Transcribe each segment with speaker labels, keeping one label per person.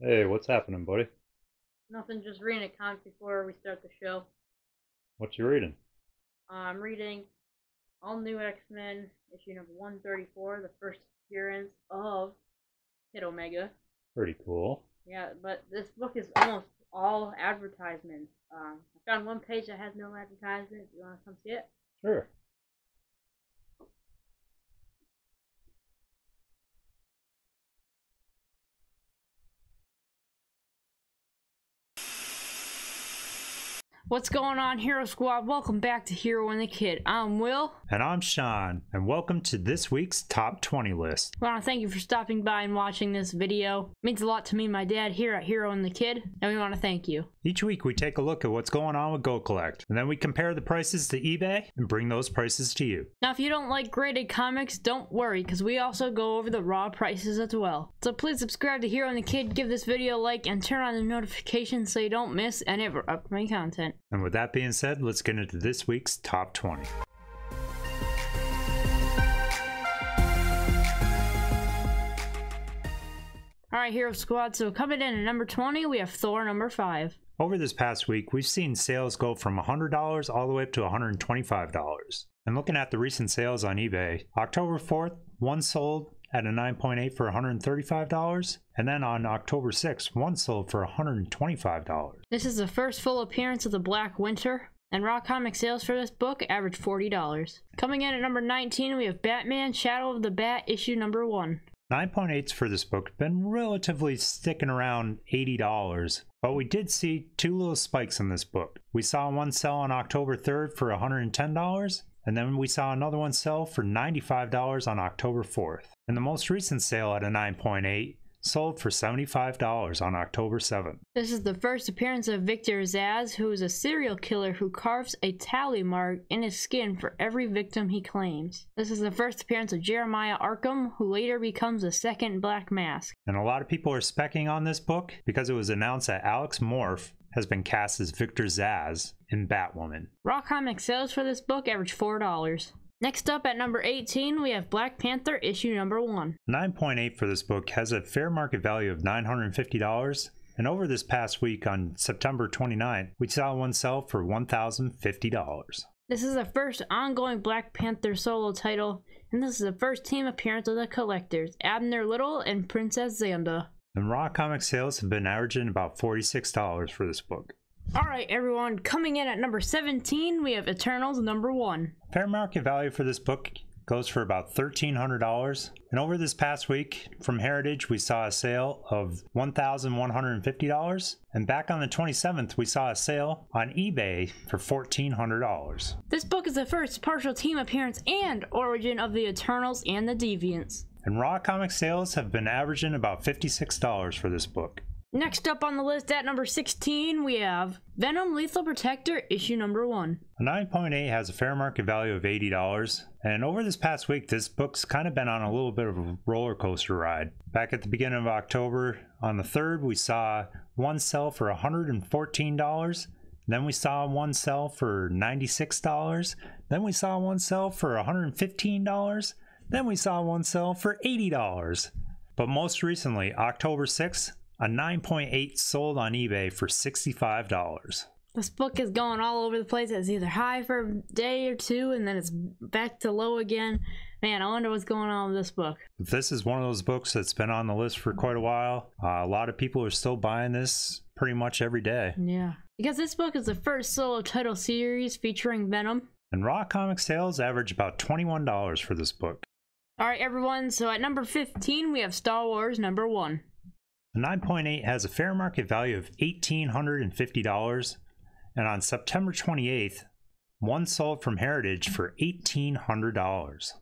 Speaker 1: Hey, what's happening, buddy?
Speaker 2: Nothing, just reading a comic before we start the show.
Speaker 1: What you reading?
Speaker 2: Uh, I'm reading All New X Men, issue number 134, the first appearance of Kid Omega.
Speaker 1: Pretty cool.
Speaker 2: Yeah, but this book is almost all advertisements. Um, I found one page that has no advertisements. You want to come see it?
Speaker 1: Sure.
Speaker 2: What's going on, Hero Squad? Welcome back to Hero and the Kid. I'm Will.
Speaker 1: And I'm Sean, and welcome to this week's Top 20 list.
Speaker 2: I want to thank you for stopping by and watching this video. It means a lot to me and my dad here at Hero and the Kid, and we want to thank you.
Speaker 1: Each week we take a look at what's going on with Go Collect, and then we compare the prices to eBay and bring those prices to you.
Speaker 2: Now, if you don't like graded comics, don't worry, because we also go over the raw prices as well. So please subscribe to Hero and the Kid, give this video a like, and turn on the notifications so you don't miss any of our upcoming content.
Speaker 1: And with that being said, let's get into this week's Top 20.
Speaker 2: Alright, Hero Squad, so coming in at number 20, we have Thor number 5.
Speaker 1: Over this past week, we've seen sales go from $100 all the way up to $125. And looking at the recent sales on eBay, October 4th, one sold at a 9.8 for $135, and then on October 6th, one sold for $125.
Speaker 2: This is the first full appearance of the Black Winter, and raw comic sales for this book averaged $40. Coming in at number 19, we have Batman Shadow of the Bat issue number 1.
Speaker 1: 9.8s for this book have been relatively sticking around $80, but we did see two little spikes in this book. We saw one sell on October 3rd for $110, and then we saw another one sell for $95 on October 4th. And the most recent sale at a 9.8 sold for $75 on October 7th.
Speaker 2: This is the first appearance of Victor Zsasz, who is a serial killer who carves a tally mark in his skin for every victim he claims. This is the first appearance of Jeremiah Arkham, who later becomes the second Black Mask.
Speaker 1: And a lot of people are specking on this book because it was announced that Alex Morf has been cast as Victor Zsasz in Batwoman.
Speaker 2: Raw comic sales for this book average $4. Next up at number 18, we have Black Panther issue number 1.
Speaker 1: 9.8 for this book has a fair market value of $950, and over this past week on September 29th, we saw one sell for $1,050.
Speaker 2: This is the first ongoing Black Panther solo title, and this is the first team appearance of the collectors, Abner Little and Princess Zanda.
Speaker 1: And raw comic sales have been averaging about $46 for this book.
Speaker 2: Alright, everyone, coming in at number 17, we have Eternals number 1.
Speaker 1: Fair market value for this book goes for about $1,300. And over this past week from Heritage, we saw a sale of $1,150. And back on the 27th, we saw a sale on eBay for $1,400.
Speaker 2: This book is the first partial team appearance and origin of the Eternals and the Deviants.
Speaker 1: And raw comic sales have been averaging about $56 for this book.
Speaker 2: Next up on the list at number 16, we have Venom Lethal Protector issue number 1.
Speaker 1: A 9.8 has a fair market value of $80, and over this past week, this book's kind of been on a little bit of a roller coaster ride. Back at the beginning of October, on the 3rd, we saw one sell for $114. Then we saw one sell for $96. Then we saw one sell for $115. Then we saw one sell for $80. But most recently, October 6th, a 9.8 sold on eBay for $65.
Speaker 2: This book is going all over the place. It's either high for a day or two and then it's back to low again. Man, I wonder what's going on with this book.
Speaker 1: This is one of those books that's been on the list for quite a while. Uh, a lot of people are still buying this pretty much every day.
Speaker 2: Yeah. Because this book is the first solo title series featuring Venom.
Speaker 1: And raw comic sales average about $21 for this book.
Speaker 2: All right, everyone. So at number 15, we have Star Wars number 1.
Speaker 1: The 9.8 has a fair market value of $1,850, and on September 28th, one sold from Heritage for $1,800.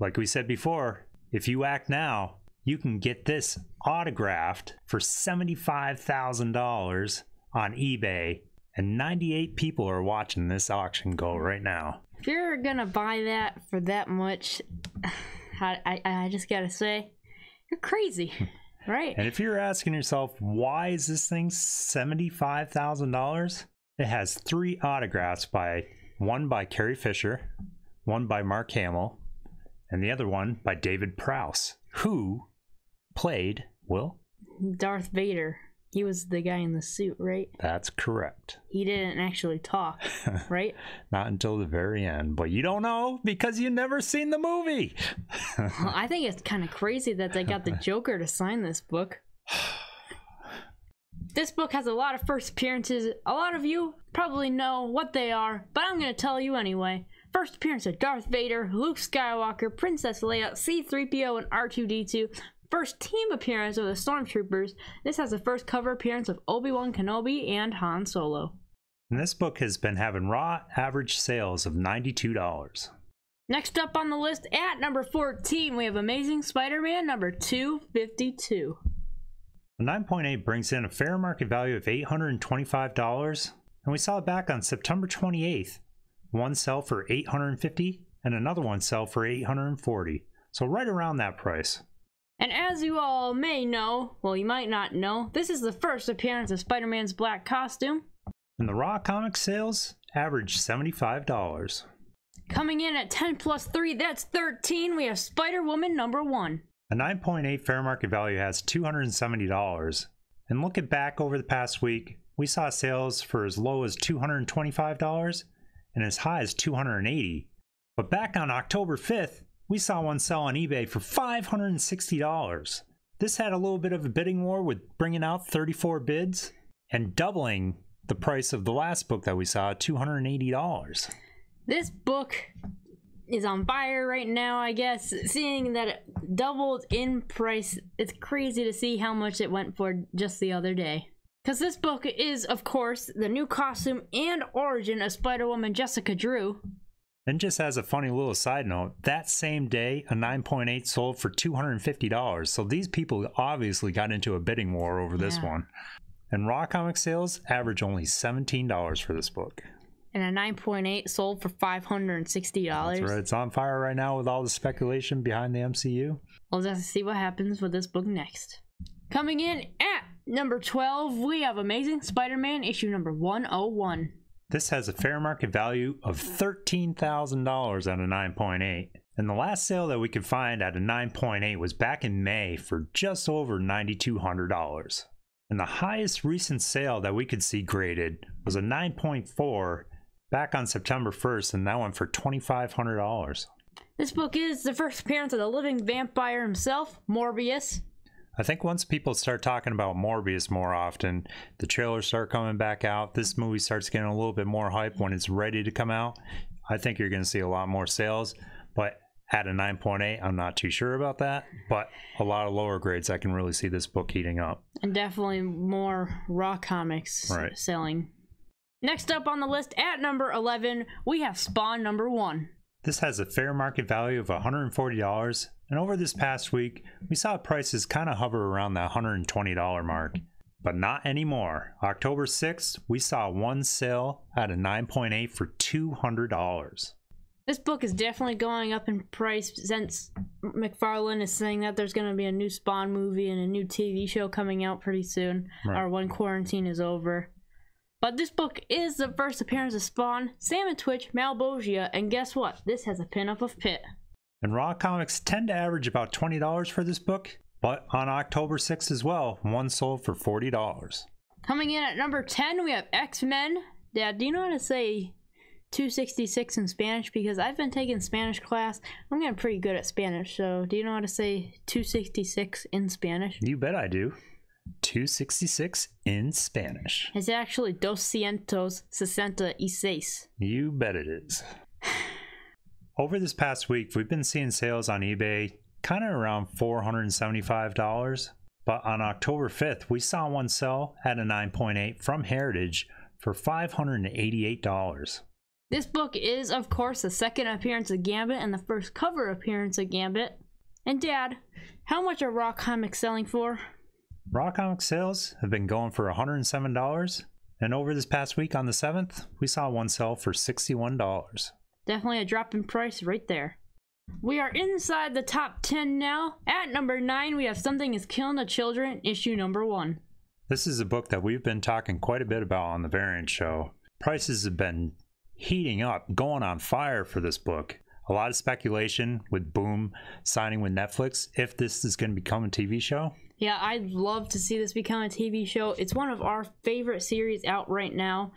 Speaker 1: Like we said before, if you act now, you can get this autographed for $75,000 on eBay, and 98 people are watching this auction go right now.
Speaker 2: If you're gonna buy that for that much, I, I, I just gotta say, you're crazy. Hmm. Right.
Speaker 1: And if you're asking yourself, why is this thing $75,000? It has three autographs by one by Carrie Fisher, one by Mark Hamill, and the other one by David Prowse, who played, Will?
Speaker 2: Darth Vader. He was the guy in the suit, right?
Speaker 1: That's correct.
Speaker 2: He didn't actually talk, right?
Speaker 1: Not until the very end, but you don't know because you never seen the movie.
Speaker 2: well, I think it's kind of crazy that they got the Joker to sign this book. This book has a lot of first appearances. A lot of you probably know what they are, but I'm going to tell you anyway. First appearance of Darth Vader, Luke Skywalker, Princess Leia, C3PO, and R2D2. First team appearance of the Stormtroopers. This has the first cover appearance of Obi Wan Kenobi and Han Solo.
Speaker 1: And this book has been having raw average sales of $92.
Speaker 2: Next up on the list at number 14, we have Amazing Spider Man number 252.
Speaker 1: The 9.8 brings in a fair market value of $825, and we saw it back on September 28th. One sell for 850 and another one sell for 840. So right around that price.
Speaker 2: And as you all may know, well, you might not know, this is the first appearance of Spider Man's black costume.
Speaker 1: And the raw comic sales average $75.
Speaker 2: Coming in at 10 plus 3, that's 13, we have Spider Woman number 1.
Speaker 1: A 9.8 fair market value has $270. And looking back over the past week, we saw sales for as low as $225 and as high as 280. But back on October 5th, we saw one sell on eBay for $560. This had a little bit of a bidding war with bringing out 34 bids and doubling the price of the last book that we saw, $280.
Speaker 2: This book is on fire right now, I guess. Seeing that it doubled in price, it's crazy to see how much it went for just the other day. Because this book is, of course, the new costume and origin of Spider Woman Jessica Drew.
Speaker 1: And just as a funny little side note, that same day, a 9.8 sold for $250. So these people obviously got into a bidding war over this
Speaker 2: Yeah.
Speaker 1: one. And raw comic sales average only $17 for this book.
Speaker 2: And a 9.8 sold for $560.
Speaker 1: That's right. It's on fire right now with all the speculation behind the MCU.
Speaker 2: We'll just see what happens with this book next. Coming in at number 12, we have Amazing Spider Man issue number 101.
Speaker 1: This has a fair market value of $13,000 at a 9.8. And the last sale that we could find at a 9.8 was back in May for just over $9,200. And the highest recent sale that we could see graded was a 9.4 back on September 1st, and that one for $2,500.
Speaker 2: This book is the first appearance of the living vampire himself, Morbius.
Speaker 1: I think once people start talking about Morbius more often, the trailers start coming back out, this movie starts getting a little bit more hype when it's ready to come out. I think you're going to see a lot more sales, but at a 9.8, I'm not too sure about that. But a lot of lower grades, I can really see this book heating up.
Speaker 2: And definitely more raw comics
Speaker 1: Right.
Speaker 2: selling. Next up on the list at number 11, we have Spawn number 1.
Speaker 1: This has a fair market value of $140, and over this past week, we saw prices kind of hover around that $120 mark. But not anymore. October 6th, we saw one sale at a 9.8 for $200.
Speaker 2: This book is definitely going up in price since McFarlane is saying that there's going to be a new Spawn movie and a new TV show coming out pretty soon,
Speaker 1: Right.
Speaker 2: or when quarantine is over. But this book is the first appearance of Spawn, Sam and Twitch, Malebolgia, and guess what? This has a pinup of Pitt.
Speaker 1: And raw comics tend to average about $20 for this book, but on October 6th as well, one sold for $40.
Speaker 2: Coming in at number 10, we have X Men. Dad, do you know how to say 266 in Spanish? Because I've been taking Spanish class. I'm getting pretty good at Spanish, so do you know how to say 266 in Spanish?
Speaker 1: You bet I do. 266 in Spanish.
Speaker 2: It's actually doscientos sesenta y seis.
Speaker 1: You bet it is. Over this past week, we've been seeing sales on eBay kind of around $475. But on October 5th, we saw one sell at a 9.8 from Heritage for $588.
Speaker 2: This book is, of course, the second appearance of Gambit and the first cover appearance of Gambit. And Dad, how much are Raw Comics selling for?
Speaker 1: Raw comic sales have been going for $107. And over this past week on the 7th, we saw one sell for $61.
Speaker 2: Definitely a drop in price right there. We are inside the top 10 now. At number 9, we have Something is Killing the Children, issue number 1.
Speaker 1: This is a book that we've been talking quite a bit about on the Variant Show. Prices have been heating up, going on fire for this book. A lot of speculation with Boom signing with Netflix if this is going to become a TV show.
Speaker 2: Yeah, I'd love to see this become a TV show. It's one of our favorite series out right now.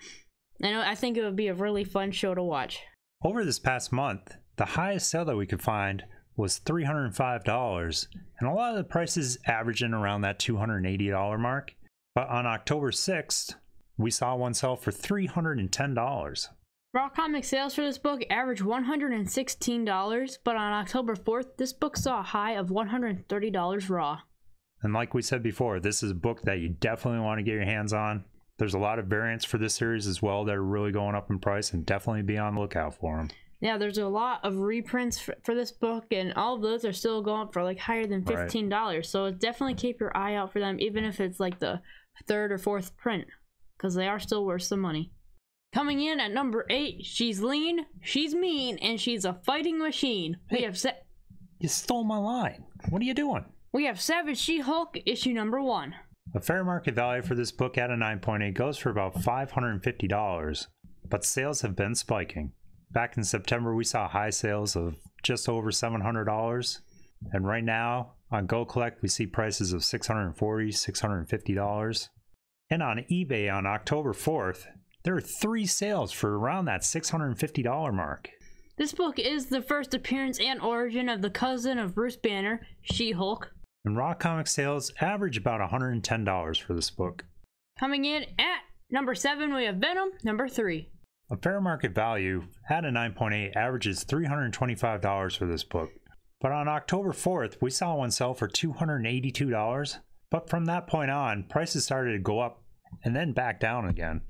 Speaker 2: And I think it would be a really fun show to watch.
Speaker 1: Over this past month, the highest sale that we could find was $305, and a lot of the prices averaging around that $280 mark. But on October 6th, we saw one sell for $310.
Speaker 2: Raw comic sales for this book averaged $116, but on October 4th, this book saw a high of $130 raw.
Speaker 1: And like we said before, this is a book that you definitely want to get your hands on. There's a lot of variants for this series as well that are really going up in price, and definitely be on the lookout for them.
Speaker 2: Yeah, there's a lot of reprints for, for this book, and all of those are still going for like higher than $15. Right. So definitely keep your eye out for them, even if it's like the third or fourth print, because they are still worth some money. Coming in at number eight, she's lean, she's mean, and she's a fighting machine.
Speaker 1: Hey, we have set. You stole my line. What are you doing?
Speaker 2: We have Savage She Hulk, issue number one.
Speaker 1: The fair market value for this book at a 9.8 goes for about $550, but sales have been spiking. Back in September, we saw high sales of just over $700, and right now on Go Collect, we see prices of $640, $650. And on eBay on October 4th, there are three sales for around that $650 mark.
Speaker 2: This book is the first appearance and origin of the cousin of Bruce Banner, She Hulk.
Speaker 1: And raw comic sales average about $110 for this book.
Speaker 2: Coming in at number 7, we have Venom, number 3.
Speaker 1: A fair market value at a 9.8 averages $325 for this book. But on October 4th, we saw one sell for $282. But from that point on, prices started to go up and then back down again.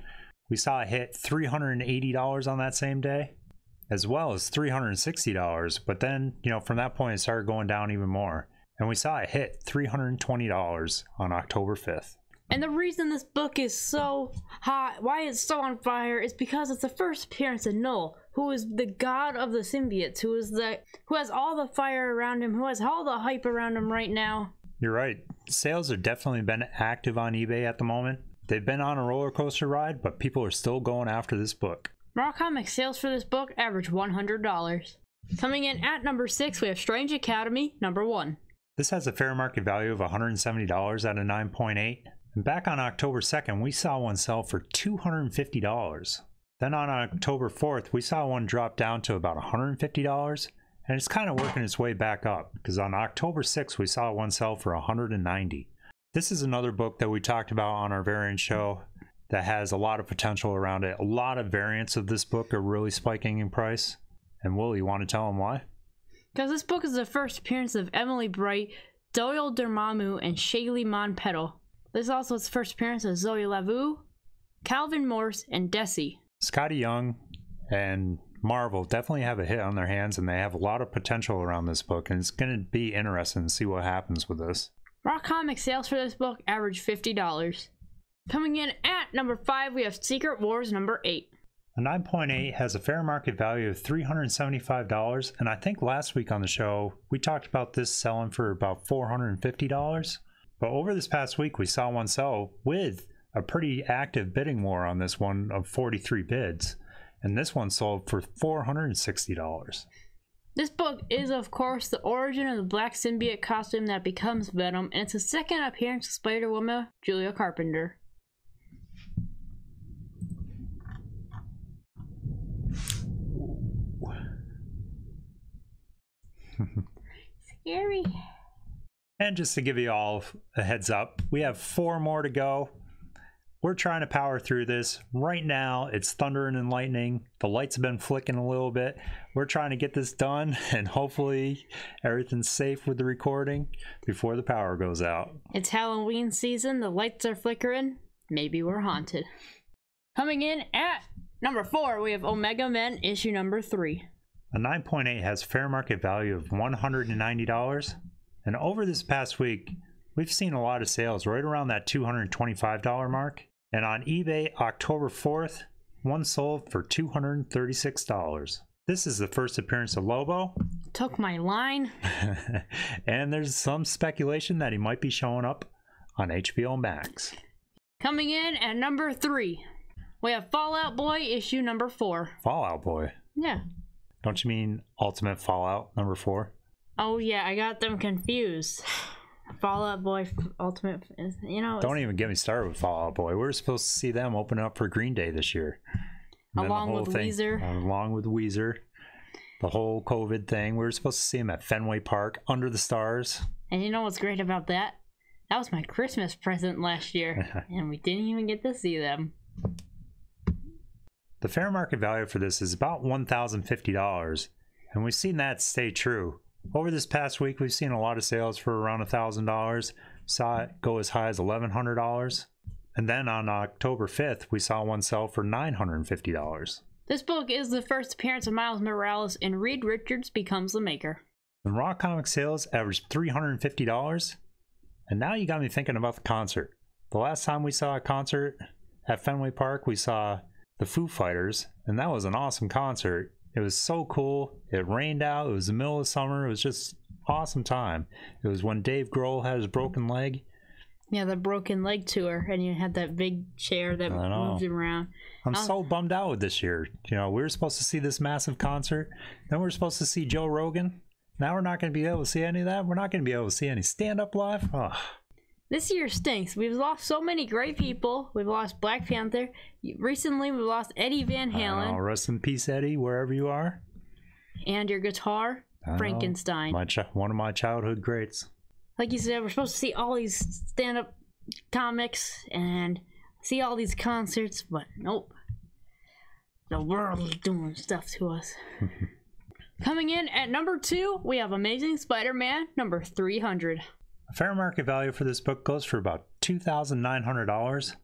Speaker 1: We saw it hit $380 on that same day, as well as $360. But then, you know, from that point, it started going down even more. And we saw it hit $320 on October 5th.
Speaker 2: And the reason this book is so hot, why it's so on fire, is because it's the first appearance of Knull, who is the god of the symbiotes, who is the who has all the fire around him, who has all the hype around him right now.
Speaker 1: You're right. Sales have definitely been active on eBay at the moment. They've been on a roller coaster ride, but people are still going after this book.
Speaker 2: Raw comic sales for this book average $100. Coming in at number 6, we have Strange Academy, number 1.
Speaker 1: This has a fair market value of $170 out of 9.8. And back on October 2nd, we saw one sell for $250. Then on October 4th, we saw one drop down to about $150, and it's kind of working its way back up because on October 6th, we saw one sell for 190. This is another book that we talked about on our variant show that has a lot of potential around it. A lot of variants of this book are really spiking in price. And Will, you want to tell them why?
Speaker 2: Because this book is the first appearance of Emily Bright, Doyle Dormammu, and Shaylee Monpetal. This is also its first appearance of Zoe Laveau, Calvin Morse, and Desi.
Speaker 1: Skottie Young and Marvel definitely have a hit on their hands, and they have a lot of potential around this book, and it's going to be interesting to see what happens with this.
Speaker 2: Raw comic sales for this book average $50. Coming in at number 5, we have Secret Wars number 8.
Speaker 1: A 9.8 has a fair market value of $375, and I think last week on the show we talked about this selling for about $450. But over this past week, we saw one sell with a pretty active bidding war on this one of 43 bids, and this one sold for $460.
Speaker 2: This book is, of course, the origin of the black symbiote costume that becomes Venom, and it's the second appearance of Spider Woman Julia Carpenter. Scary.
Speaker 1: And just to give you all a heads up, we have four more to go. We're trying to power through this. Right now, it's thundering and lightning. The lights have been flicking a little bit. We're trying to get this done, and hopefully, everything's safe with the recording before the power goes out.
Speaker 2: It's Halloween season. The lights are flickering. Maybe we're haunted. Coming in at number four, we have Omega Men issue number three.
Speaker 1: A 9.8 has fair market value of $190. And over this past week, we've seen a lot of sales right around that $225 mark. And on eBay, October 4th, one sold for $236. This is the first appearance of Lobo.
Speaker 2: Took my line.
Speaker 1: and there's some speculation that he might be showing up on HBO Max.
Speaker 2: Coming in at number three, we have Fallout Boy issue number four.
Speaker 1: Fallout Boy?
Speaker 2: Yeah.
Speaker 1: Don't you mean Ultimate Fallout number four?
Speaker 2: Oh, yeah, I got them confused. Fallout Boy Ultimate. You know,
Speaker 1: Don't even get me started with Fall Out Boy. We were supposed to see them open up for Green Day this year. And the
Speaker 2: Along
Speaker 1: whole
Speaker 2: with Weezer.
Speaker 1: Along with Weezer. The whole COVID thing. We were supposed to see them at Fenway Park under the stars.
Speaker 2: and you know what's great about that? That was my Christmas present last year, and we didn't even get to see them.
Speaker 1: The fair market value for this is about $1,050, and we've seen that stay true. Over this past week, we've seen a lot of sales for around $1,000. Saw it go as high as $1,100. And then on October 5th, we saw one sell for $950.
Speaker 2: This book is the first appearance of Miles Morales, and Reed Richards becomes the maker.
Speaker 1: And raw comic sales averaged $350. And now you got me thinking about the concert. The last time we saw a concert at Fenway Park, we saw the Foo Fighters, and that was an awesome concert. It was so cool. It rained out. It was the middle of summer. It was just awesome time. It was when Dave Grohl had his broken leg.
Speaker 2: Yeah, the broken leg tour, and you had that big chair that
Speaker 1: I
Speaker 2: him around.
Speaker 1: I'm
Speaker 2: Oh.
Speaker 1: so bummed out with this year. You know, we were supposed to see this massive concert. Then we are supposed to see Joe Rogan. Now we're not going to be able to see any of that. We're not going to be able to see any stand up live. Oh.
Speaker 2: This year stinks. We've lost so many great people. We've lost Black Panther. Recently, we lost Eddie Van. Halen
Speaker 1: Rest in peace, Eddie, wherever you are.
Speaker 2: and your guitar,
Speaker 1: I know.
Speaker 2: Frankenstein.
Speaker 1: My one of my childhood greats.
Speaker 2: like you said, we're supposed to see all these stand up comics and see all these concerts, but nope. The world is doing stuff to us. Coming in at number two, we have Amazing Spider Man number 300.
Speaker 1: Fair market value for this book goes for about $2,900.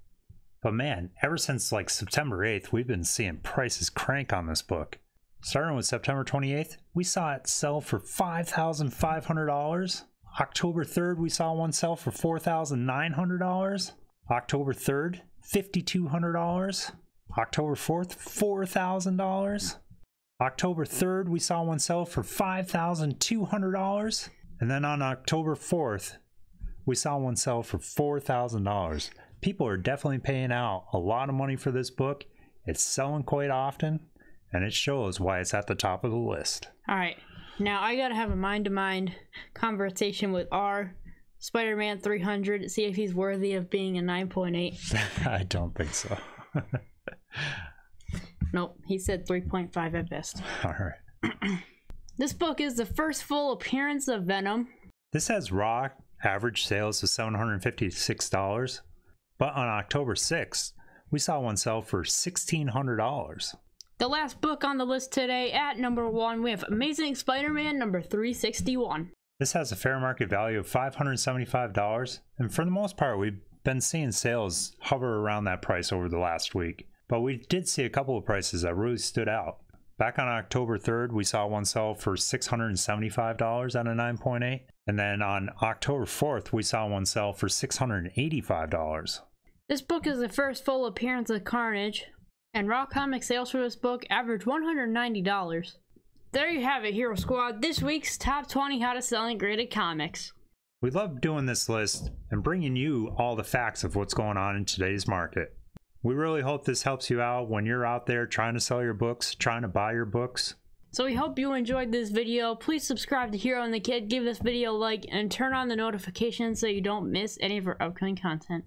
Speaker 1: But man, ever since like September 8th, we've been seeing prices crank on this book. Starting with September 28th, we saw it sell for $5,500. October 3rd, we saw one sell for $4,900. October 3rd, $5,200. October 4th, $4,000. October 3rd, we saw one sell for $5,200. And then on October 4th, we saw one sell for $4,000. People are definitely paying out a lot of money for this book. It's selling quite often, and it shows why it's at the top of the list.
Speaker 2: All right. Now I gotta have a mind to mind conversation with R. Spider Man 300, see if he's worthy of being a 9.8.
Speaker 1: I don't think so.
Speaker 2: Nope, he said 3.5 at best.
Speaker 1: All right.
Speaker 2: This book is the first full appearance of Venom.
Speaker 1: This has raw average sales of $756, but on October 6th, we saw one sell for $1,600.
Speaker 2: The last book on the list today at number one, we have Amazing Spider Man number 361.
Speaker 1: This has a fair market value of $575, and for the most part, we've been seeing sales hover around that price over the last week. But we did see a couple of prices that really stood out. Back on October 3rd, we saw one sell for $675 at a 9.8, and then on October 4th, we saw one sell for $685.
Speaker 2: This book is the first full appearance of Carnage, and raw comic sales for this book averaged $190. There you have it, Hero Squad. This week's top 20 hottest selling graded comics.
Speaker 1: We love doing this list and bringing you all the facts of what's going on in today's market. We really hope this helps you out when you're out there trying to sell your books, trying to buy your books.
Speaker 2: So we hope you enjoyed this video. Please subscribe to Hero and the Kid, give this video a like, and turn on the notifications so you don't miss any of our upcoming content.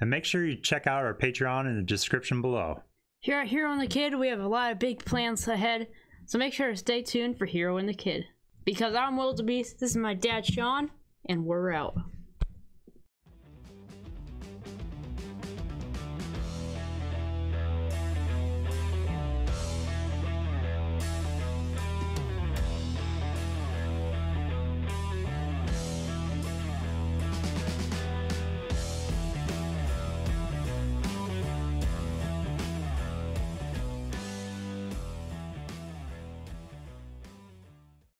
Speaker 1: And make sure you check out our Patreon in the description below.
Speaker 2: Here at Hero and the Kid, we have a lot of big plans ahead, so make sure to stay tuned for Hero and the Kid. Because I'm Will Da Beast, this is my dad Sean, and we're out.